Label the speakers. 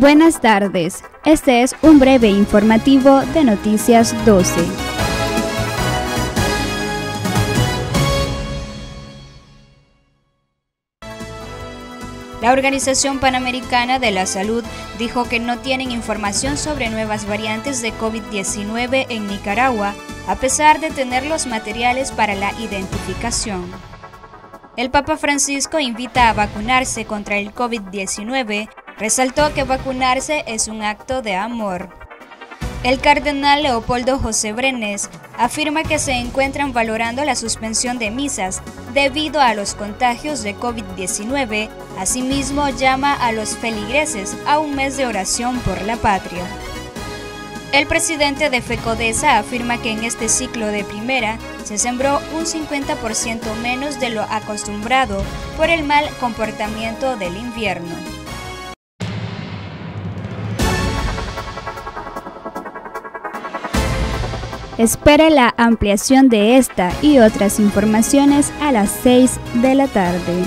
Speaker 1: Buenas tardes, este es un breve informativo de Noticias 12. La Organización Panamericana de la Salud dijo que no tienen información sobre nuevas variantes de COVID-19 en Nicaragua, a pesar de tener los materiales para la identificación. El Papa Francisco invita a vacunarse contra el COVID-19, resaltó que vacunarse es un acto de amor. El cardenal Leopoldo José Brenes afirma que se encuentran valorando la suspensión de misas debido a los contagios de COVID-19. Asimismo, llama a los feligreses a un mes de oración por la patria. El presidente de FECODESA afirma que en este ciclo de primera se sembró un 50% menos de lo acostumbrado por el mal comportamiento del invierno. Espera la ampliación de esta y otras informaciones a las 6 de la tarde.